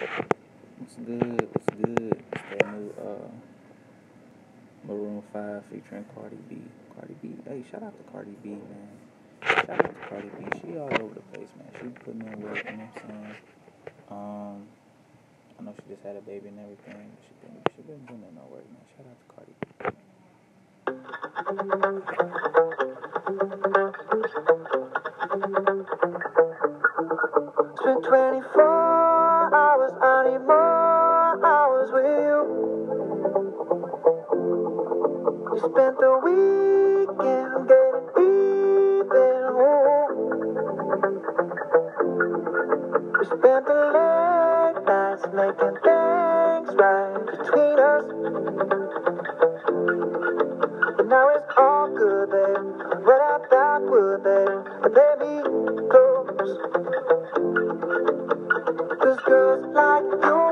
What's good? What's good? It's that new uh Maroon Five featuring Cardi B. Cardi B. Hey, shout out to Cardi B, man. Shout out to Cardi B. She all over the place, man. She putting in work. You know what I'm saying? Um, I know she just had a baby and everything. She been she been putting in no work, man. Shout out to Cardi B. spent the weekend getting even. Ooh. We spent the late nights making things right between us. But now it's all good, babe. Right out that wood, babe. But let me close. Cause girls like you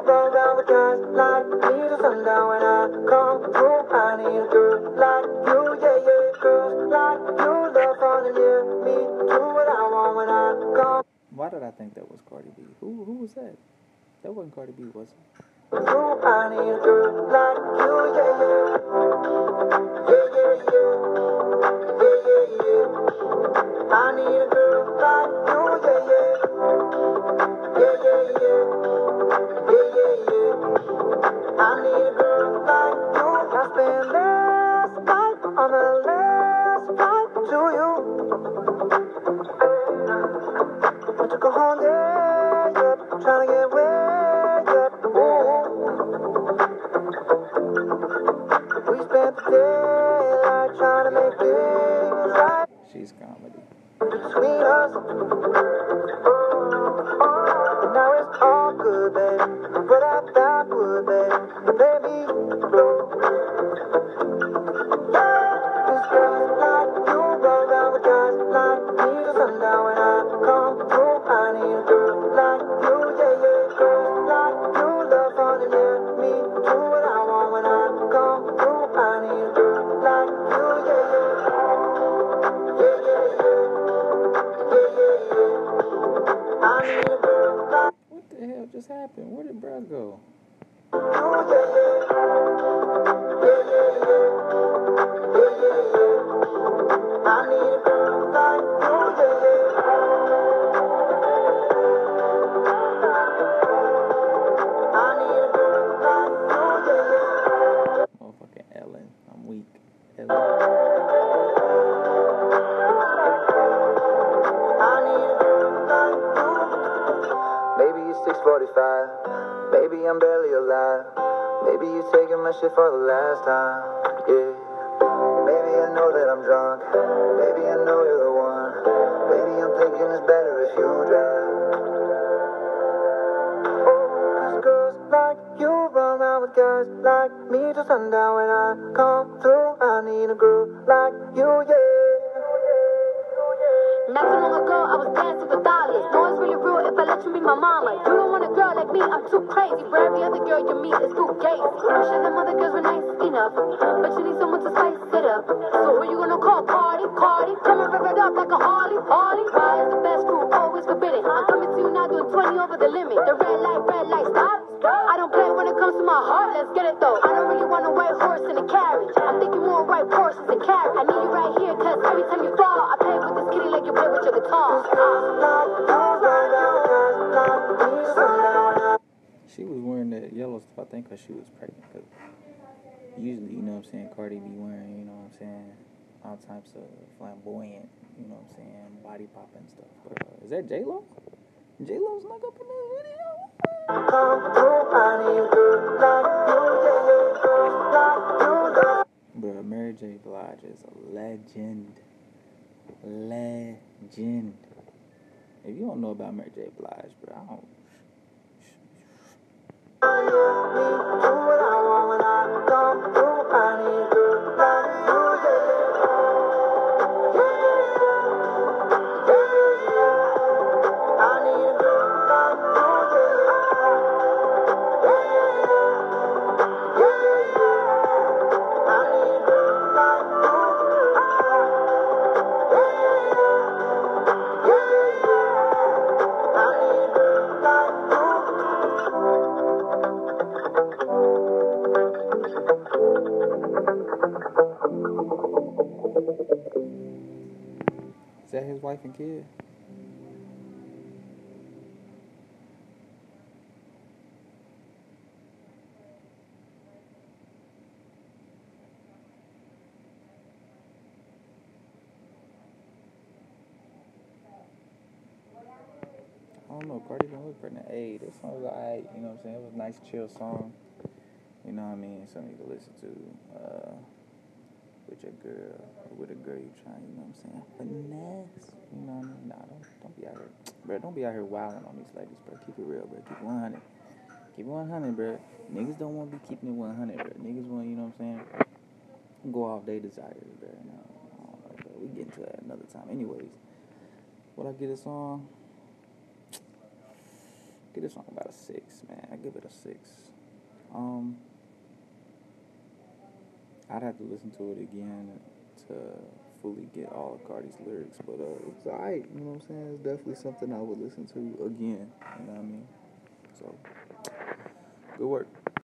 I think that was Cardi B? Who who was that? That wasn't Cardi B, was it? 80s comedy. Just happened? Where did bruh go? 6:45. Maybe I'm barely alive. Maybe you taking my shit for the last time. Yeah. Maybe I know that I'm drunk. Maybe I know you're the one. Maybe I'm thinking it's better if you drive. Cause girls like you run around with guys like me till sundown when I come through. I need a girl like you, yeah. Not too long ago, I was dancing for dollars. No, it's really real if I let you be my mama. You don't want a girl like me, I'm too crazy. For every other girl you meet is too gay. I'm sure them other girls were nice enough, but you need someone to spice it up. So who you gonna call? Cardi, Cardi. Come and rev up like a Harley, Harley. Why is the best crew always forbidden? I'm coming to you now doing 20 over the limit. The red light, red light, stop. I don't play when it comes to my heart, let's get it though. I don't really She was wearing that yellow stuff, I think, because she was pregnant. Cause usually, you know what I'm saying, Cardi be wearing, you know what I'm saying, all types of flamboyant, you know what I'm saying, body popping stuff. But uh, is that J Lo? J Lo's not up in this video. Bro, Mary J. Blige is a legend. Legend. If you don't know about Mary J. Blige, bro, I don't. Wife and kid? I don't know. Cardi been look pregnant. Hey, this song was alright. You know what I'm saying? It was a nice, chill song. You know what I mean? Something to listen to. Uh, with your girl, or with a girl you trying. You know what I'm saying? Finesse. You know what I mean? Nah, don't don't be out here, bro. Don't be out here wilding on these ladies, bro. Keep it real, bro. Keep it 100. Keep it 100, bro. Niggas don't want to be keeping it 100, bro. Niggas want, you know what I'm saying? Go off their desires, bro. No, know, bro. We get into that another time. Anyways, what I get this song? Get this song about a six, man. I give it a six. Um, I'd have to listen to it again to fully get all of Cardi's lyrics, but uh, it's alright. You know what I'm saying? It's definitely something I would listen to again. You know what I mean? So, good work.